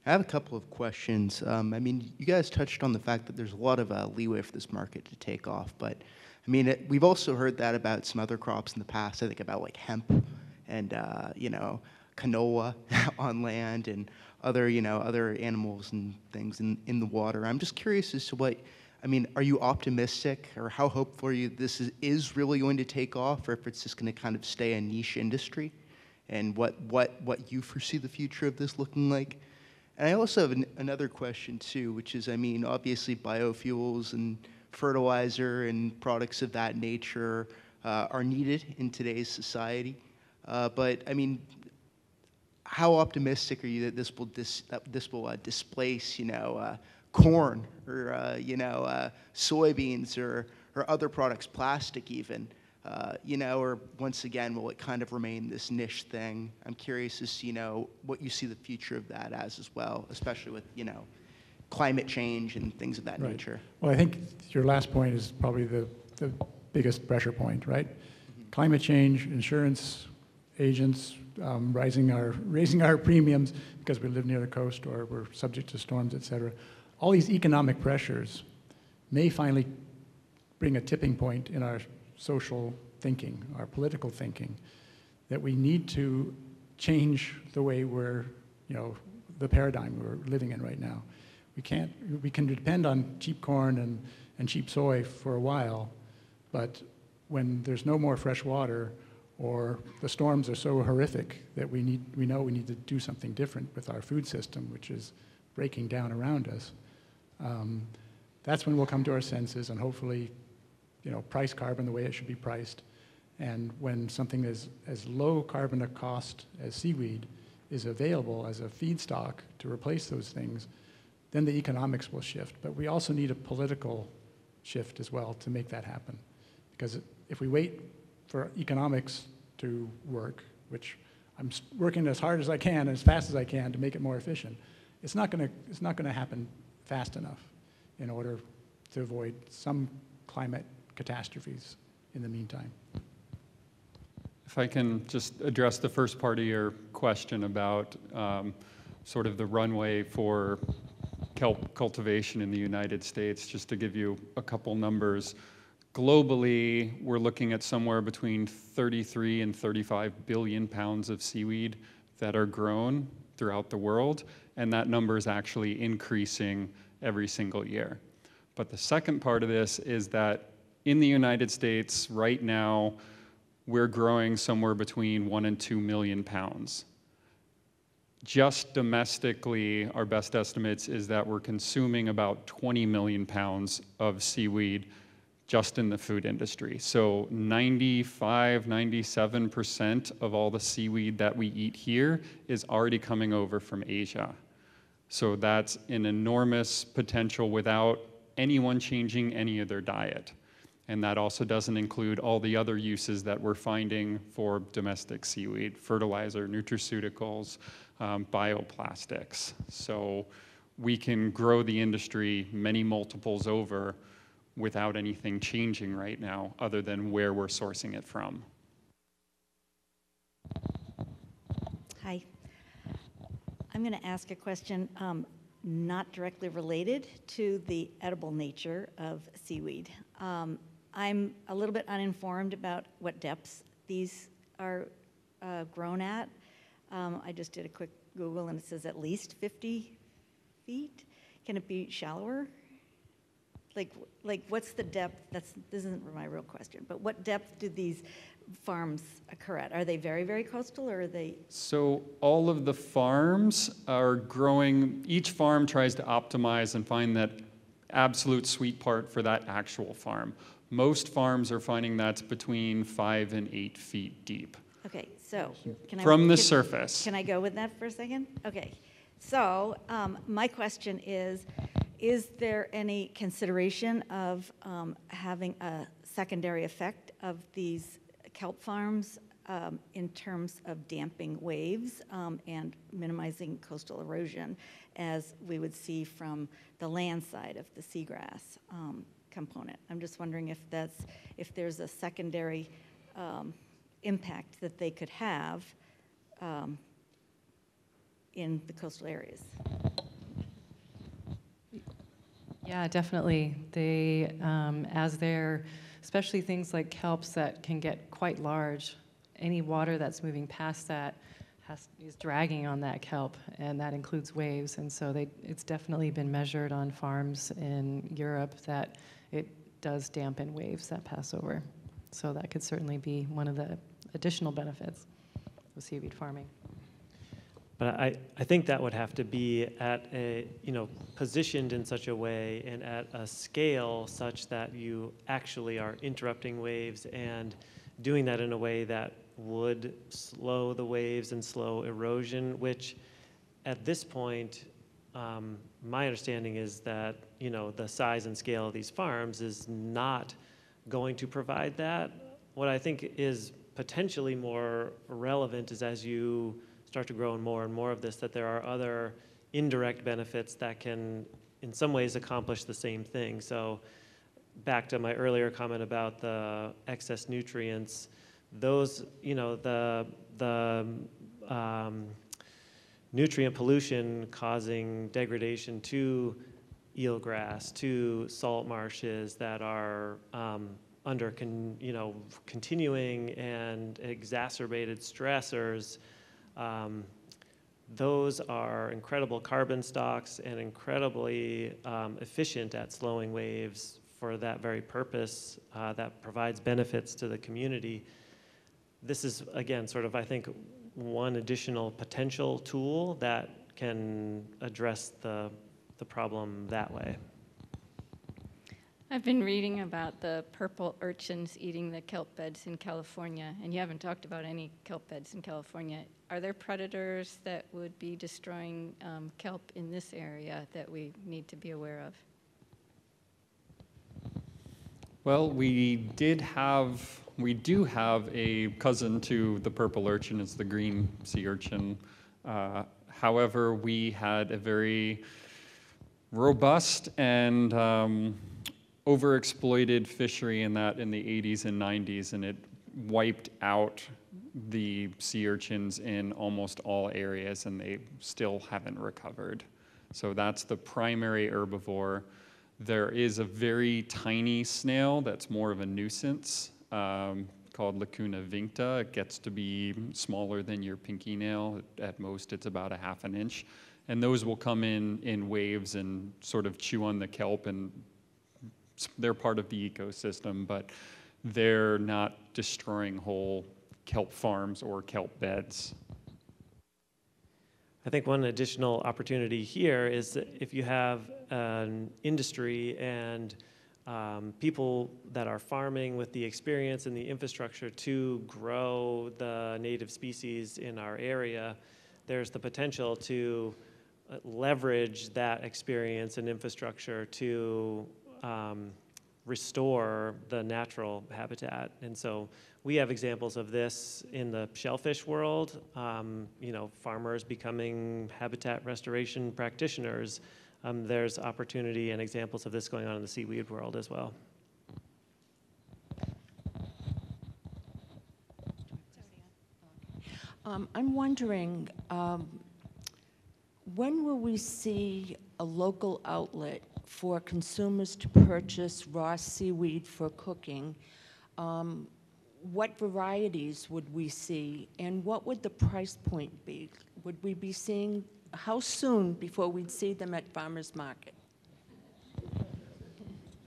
I have a couple of questions. Um, I mean, you guys touched on the fact that there's a lot of uh, leeway for this market to take off, but I mean, it, we've also heard that about some other crops in the past. I think about like hemp and uh, you know canola [laughs] on land and other you know other animals and things in, in the water. I'm just curious as to what I mean. Are you optimistic or how hopeful are you this is, is really going to take off, or if it's just going to kind of stay a niche industry? And what what what you foresee the future of this looking like? And I also have an, another question too, which is I mean obviously biofuels and fertilizer and products of that nature uh, are needed in today's society. Uh, but I mean, how optimistic are you that this will dis, that this will uh, displace, you know, uh, corn or uh, you know, uh, soybeans or or other products, plastic even, uh, you know, or once again, will it kind of remain this niche thing? I'm curious as to you know what you see the future of that as as well, especially with you know, climate change and things of that Right. nature. Well, I think your last point is probably the, the biggest pressure point, right? Climate change, insurance agents um, rising our, [laughs] raising our premiums because we live near the coast or we're subject to storms, et cetera. All these economic pressures may finally bring a tipping point in our social thinking, our political thinking, that we need to change the way we're, you know, the paradigm we're living in right now. We can't, we can depend on cheap corn and, and cheap soy for a while, but when there's no more fresh water or the storms are so horrific that we need, we know we need to do something different with our food system, which is breaking down around us, um, that's when we'll come to our senses and hopefully, you know, price carbon the way it should be priced. And when something is as low carbon a cost as seaweed is available as a feedstock to replace those things, then the economics will shift. But we also need a political shift as well to make that happen. Because if we wait for economics to work, which I'm working as hard as I can, and as fast as I can to make it more efficient, it's not going to it's not going to happen fast enough in order to avoid some climate catastrophes in the meantime. If I can just address the first part of your question about um, sort of the runway for kelp cultivation in the United States, just to give you a couple numbers. Globally, we're looking at somewhere between 33 and 35 billion pounds of seaweed that are grown throughout the world, and that number is actually increasing every single year. But the second part of this is that in the United States right now, we're growing somewhere between one and two million pounds. Just domestically, our best estimates is that we're consuming about 20 million pounds of seaweed just in the food industry. So 95, 97% of all the seaweed that we eat here is already coming over from Asia. So that's an enormous potential without anyone changing any of their diet. And that also doesn't include all the other uses that we're finding for domestic seaweed fertilizer, nutraceuticals, um, bioplastics. So we can grow the industry many multiples over without anything changing right now, other than where we're sourcing it from. Hi. I'm going to ask a question um, not directly related to the edible nature of seaweed. Um, I'm a little bit uninformed about what depths these are uh, grown at. Um, I just did a quick Google and it says at least 50 feet. Can it be shallower? Like, like what's the depth? That's this isn't my real question, but what depth do these farms occur at? Are they very, very coastal, or are they? So all of the farms are growing, each farm tries to optimize and find that absolute sweet part for that actual farm. Most farms are finding that's between five and eight feet deep. Okay, so can I From the can- surface. Can I go with that for a second? Okay, so um, my question is: Is there any consideration of um, having a secondary effect of these kelp farms um, in terms of damping waves um, and minimizing coastal erosion, as we would see from the land side of the seagrass um, component? I'm just wondering if that's if there's a secondary um, impact that they could have um, in the coastal areas. Yeah, definitely. They, um, as they're, especially things like kelps that can get quite large any water that's moving past that has, is dragging on that kelp, and that includes waves. And so they, it's definitely been measured on farms in Europe that does dampen waves that pass over. So that could certainly be one of the additional benefits of seaweed farming. But I, I think that would have to be at a, you know, positioned in such a way and at a scale such that you actually are interrupting waves and doing that in a way that would slow the waves and slow erosion, which at this point, um, my understanding is that, you know, the size and scale of these farms is not going to provide that. What I think is potentially more relevant is as you start to grow in more and more of this, that there are other indirect benefits that can, in some ways, accomplish the same thing. So, back to my earlier comment about the excess nutrients, those, you know, the the um, nutrient pollution causing degradation to eelgrass, to salt marshes that are um, under, con, you know, continuing and exacerbated stressors um, those are incredible carbon stocks and incredibly um, efficient at slowing waves for that very purpose uh, that provides benefits to the community. This is, again, sort of, I think, one additional potential tool that can address the, the problem that way. I've been reading about the purple urchins eating the kelp beds in California, and you haven't talked about any kelp beds in California. Are there predators that would be destroying um, kelp in this area that we need to be aware of? Well, we did have, we do have a cousin to the purple urchin, it's the green sea urchin. Uh, however, we had a very robust and um, overexploited fishery in that in the 80s and 90s, and it wiped out the sea urchins in almost all areas, and they still haven't recovered. So that's the primary herbivore. There is a very tiny snail that's more of a nuisance um, called Lacuna vincta. It gets to be smaller than your pinky nail. At most, it's about a half an inch. And those will come in in waves and sort of chew on the kelp, and they're part of the ecosystem, but they're not destroying whole kelp farms or kelp beds. I think one additional opportunity here is that if you have an industry and um, people that are farming with the experience and the infrastructure to grow the native species in our area, there's the potential to uh, leverage that experience and infrastructure to um, restore the natural habitat. And so we have examples of this in the shellfish world, um, you know, farmers becoming habitat restoration practitioners. Um, there's opportunity and examples of this going on in the seaweed world as well. Um, I'm wondering, um, when will we see a local outlet for consumers to purchase raw seaweed for cooking? Um, what varieties would we see, and what would the price point be? Would we be seeing, how soon before we'd see them at farmers market?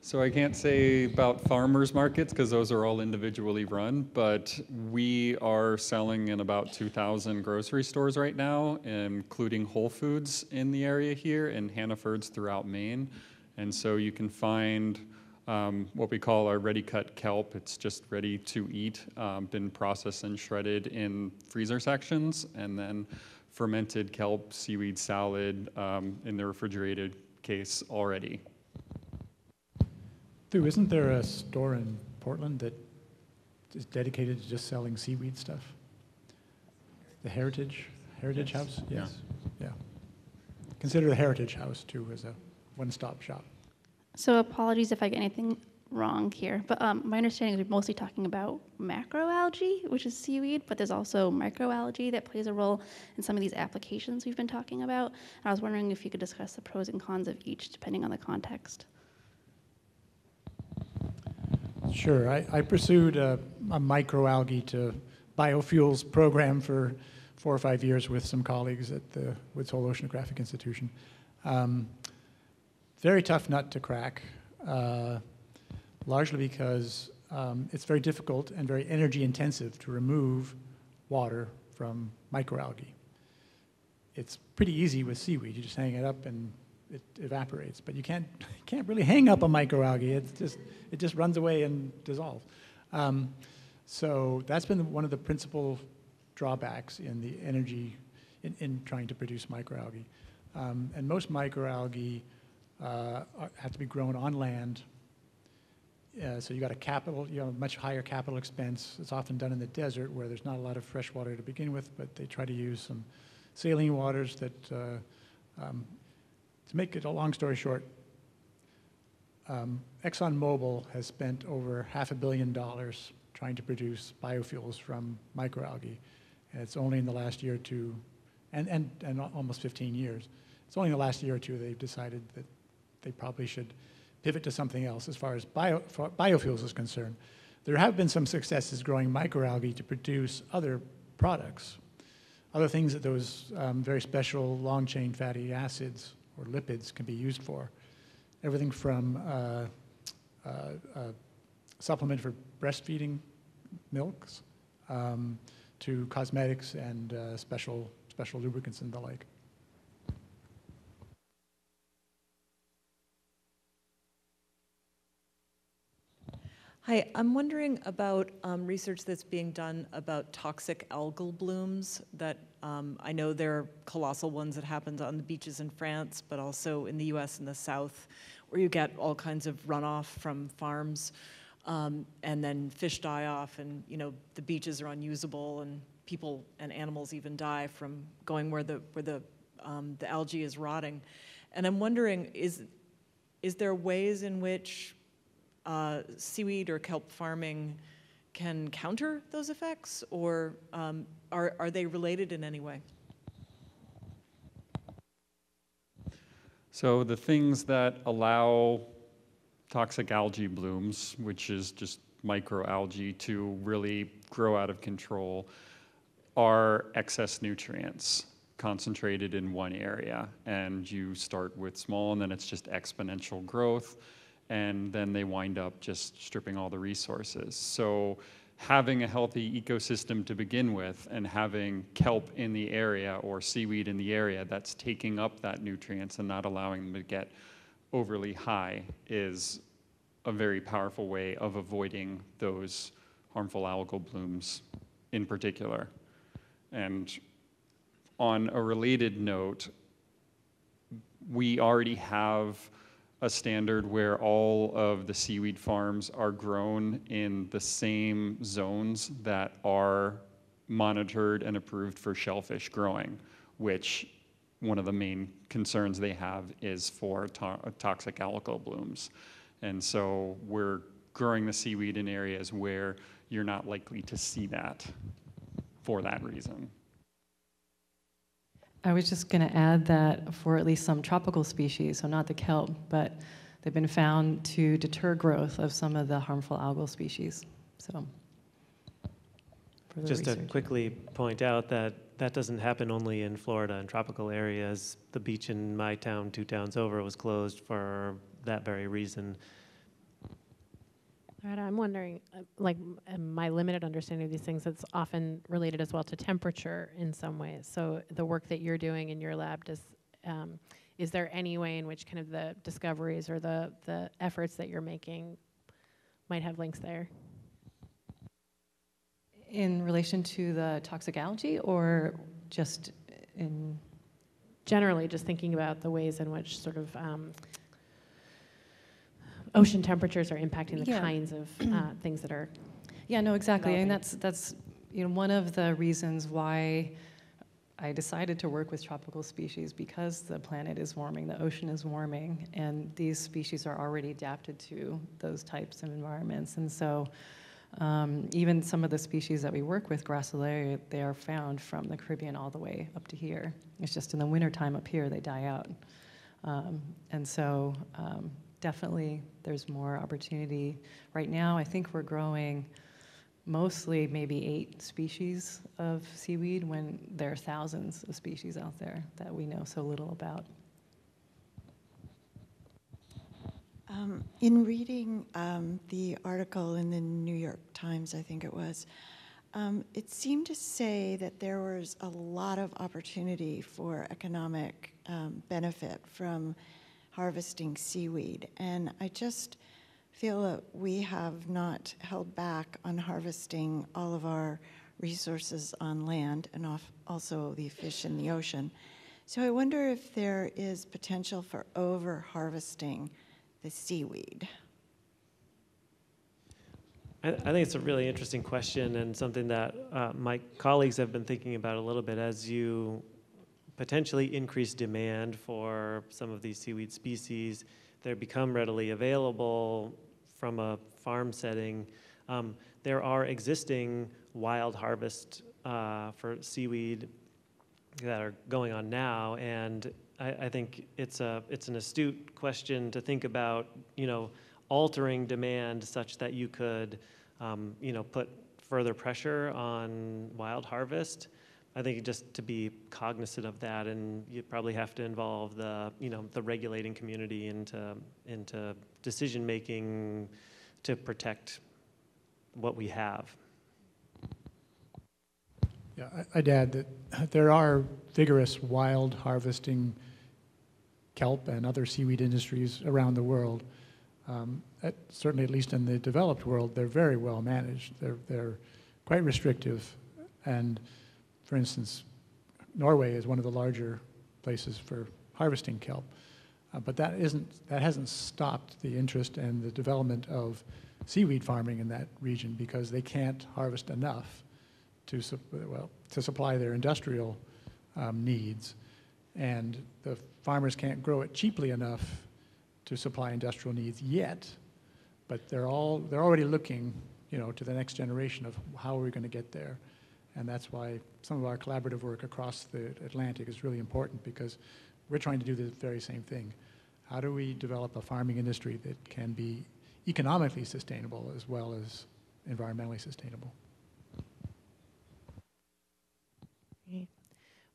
So I can't say about farmers markets because those are all individually run, but we are selling in about 2,000 grocery stores right now, including Whole Foods in the area here and Hannaford's throughout Maine. And so you can find um, what we call our ready cut kelp. It's just ready to eat, um, been processed and shredded in freezer sections, and then fermented kelp seaweed salad um, in the refrigerated case already. Thew, isn't there a store in Portland that is dedicated to just selling seaweed stuff? The Heritage Heritage Yes. House? Yes. Yeah. Consider the Heritage House too as a one-stop shop. So apologies if I get anything wrong here, but um, my understanding is we're mostly talking about macroalgae, which is seaweed, but there's also microalgae that plays a role in some of these applications we've been talking about. And I was wondering if you could discuss the pros and cons of each depending on the context. Sure. I, I pursued a, a microalgae to biofuels program for four or five years with some colleagues at the Woods Hole Oceanographic Institution. Um, very tough nut to crack, uh, largely because um, it's very difficult and very energy intensive to remove water from microalgae. It's pretty easy with seaweed. You just hang it up and it evaporates. But you can't, [laughs] you can't really hang up a microalgae. It's just, it just runs away and dissolves. Um, so that's been one of the principal drawbacks in the energy in, in trying to produce microalgae. Um, and most microalgae uh, have to be grown on land. Uh, so you got a capital, you have a much higher capital expense. It's often done in the desert where there's not a lot of fresh water to begin with, but they try to use some saline waters that, uh, um, to make it a long story short, um, ExxonMobil has spent over half a billion dollars trying to produce biofuels from microalgae. And it's only in the last year or two, and, and, and almost 15 years, it's only in the last year or two they've decided that they probably should pivot to something else as far as bio, biofuels is concerned. There have been some successes growing microalgae to produce other products, other things that those um, very special long chain fatty acids or lipids can be used for. Everything from uh, uh, uh, supplement for breastfeeding milks um, to cosmetics and uh, special, special lubricants and the like. Hi, I'm wondering about um, research that's being done about toxic algal blooms that um, I know there are colossal ones that happened on the beaches in France, but also in the US and the South, where you get all kinds of runoff from farms um, and then fish die off and, you know, the beaches are unusable and people and animals even die from going where the, where the, um, the algae is rotting. And I'm wondering, is, is there ways in which uh, seaweed or kelp farming can counter those effects, or um, are, are they related in any way? So the things that allow toxic algae blooms, which is just microalgae, to really grow out of control, are excess nutrients concentrated in one area. And you start with small, and then it's just exponential growth and then they wind up just stripping all the resources. So having a healthy ecosystem to begin with and having kelp in the area or seaweed in the area that's taking up that nutrients and not allowing them to get overly high is a very powerful way of avoiding those harmful algal blooms in particular. And on a related note, we already have a standard where all of the seaweed farms are grown in the same zones that are monitored and approved for shellfish growing, which one of the main concerns they have is for to toxic algal blooms. And so we're growing the seaweed in areas where you're not likely to see that for that reason. I was just going to add that for at least some tropical species, so not the kelp, but they've been found to deter growth of some of the harmful algal species. So, just research. to quickly point out that that doesn't happen only in Florida and tropical areas. The beach in my town, two towns over, was closed for that very reason. Loretta, I'm wondering, uh, like my limited understanding of these things, it's often related as well to temperature in some ways. So the work that you're doing in your lab, does, um, is there any way in which kind of the discoveries or the, the efforts that you're making might have links there? In relation to the toxic algae or just in? Generally, just thinking about the ways in which sort of um, ocean temperatures are impacting the yeah. kinds of uh, [clears throat] things that are. Yeah, no, exactly. Developing. I mean, that's that's you know one of the reasons why I decided to work with tropical species because the planet is warming, the ocean is warming, and these species are already adapted to those types of environments. And so, um, even some of the species that we work with, Gracilaria, they are found from the Caribbean all the way up to here. It's just in the wintertime up here they die out. Um, and so, um, definitely there's more opportunity. Right now, I think we're growing mostly maybe eight species of seaweed when there are thousands of species out there that we know so little about. Um, in reading um, the article in the New York Times, I think it was, um, it seemed to say that there was a lot of opportunity for economic um, benefit from harvesting seaweed. And I just feel that we have not held back on harvesting all of our resources on land and off also the fish in the ocean. So I wonder if there is potential for over harvesting the seaweed. I, I think it's a really interesting question and something that uh, my colleagues have been thinking about a little bit as you potentially increase demand for some of these seaweed species. They become readily available from a farm setting. Um, there are existing wild harvest uh, for seaweed that are going on now, and I, I think it's a it's an astute question to think about. You know, altering demand such that you could, um, you know, put further pressure on wild harvest. I think just to be cognizant of that, and you probably have to involve the, you know, the regulating community into into decision making to protect what we have. Yeah, I'd add that there are vigorous wild harvesting kelp and other seaweed industries around the world. Um, at, certainly, at least in the developed world, they're very well managed. They're, they're quite restrictive. And for instance, Norway is one of the larger places for harvesting kelp. Uh, but that isn't that hasn't stopped the interest and the development of seaweed farming in that region because they can't harvest enough to well to supply their industrial um, needs, and the farmers can't grow it cheaply enough to supply industrial needs yet. But they're all they're already looking, you know, to the next generation of how are we going to get there, and that's why some of our collaborative work across the Atlantic is really important because we're trying to do the very same thing. How do we develop a farming industry that can be economically sustainable as well as environmentally sustainable?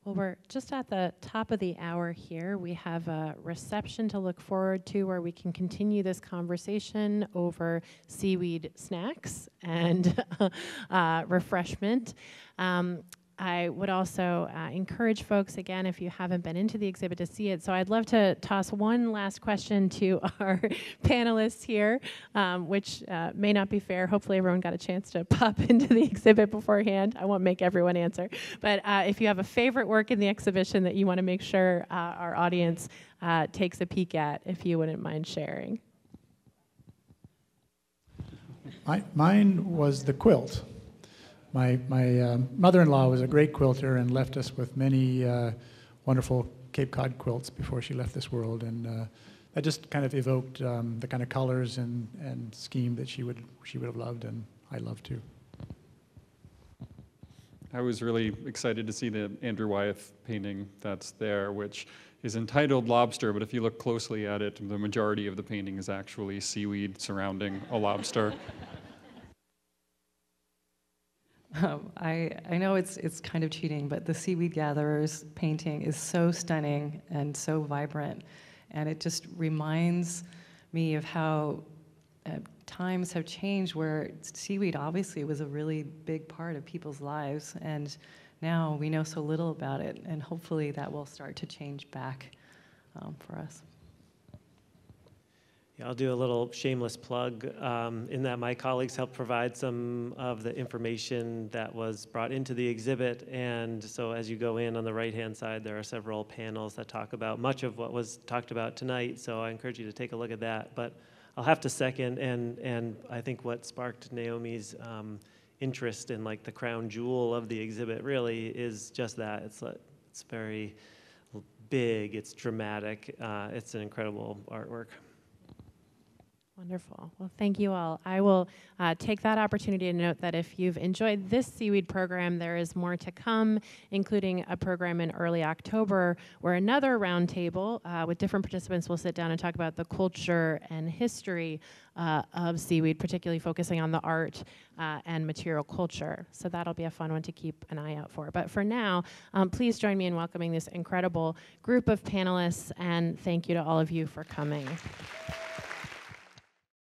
Well, we're just at the top of the hour here. We have a reception to look forward to where we can continue this conversation over seaweed snacks and [laughs] uh, refreshment. Um, I would also uh, encourage folks, again, if you haven't been into the exhibit, to see it. So I'd love to toss one last question to [laughs] our panelists here, um, which uh, may not be fair. Hopefully, everyone got a chance to [laughs] pop into the exhibit beforehand. I won't make everyone answer. But uh, if you have a favorite work in the exhibition that you want to make sure uh, our audience uh, takes a peek at, if you wouldn't mind sharing. My, mine was the quilt. My, my um, mother-in-law was a great quilter and left us with many uh, wonderful Cape Cod quilts before she left this world. And uh, that just kind of evoked um, the kind of colors and, and scheme that she would, she would have loved and I love too. I was really excited to see the Andrew Wyeth painting that's there, which is entitled Lobster, but if you look closely at it, the majority of the painting is actually seaweed surrounding a lobster. [laughs] Um, I, I know it's, it's kind of cheating, but the Seaweed Gatherers painting is so stunning and so vibrant. And it just reminds me of how uh, times have changed where seaweed obviously was a really big part of people's lives. And now we know so little about it. And hopefully that will start to change back um, for us. Yeah, I'll do a little shameless plug um, in that my colleagues helped provide some of the information that was brought into the exhibit. And so as you go in on the right-hand side, there are several panels that talk about much of what was talked about tonight. So I encourage you to take a look at that. But I'll have to second, and, and I think what sparked Naomi's um, interest in like the crown jewel of the exhibit really is just that. It's, it's very big, it's dramatic, uh, it's an incredible artwork. Wonderful. Well, thank you all. I will uh, take that opportunity to note that if you've enjoyed this seaweed program, there is more to come, including a program in early October where another roundtable uh, with different participants will sit down and talk about the culture and history uh, of seaweed, particularly focusing on the art uh, and material culture. So that'll be a fun one to keep an eye out for. But for now, um, please join me in welcoming this incredible group of panelists, and thank you to all of you for coming.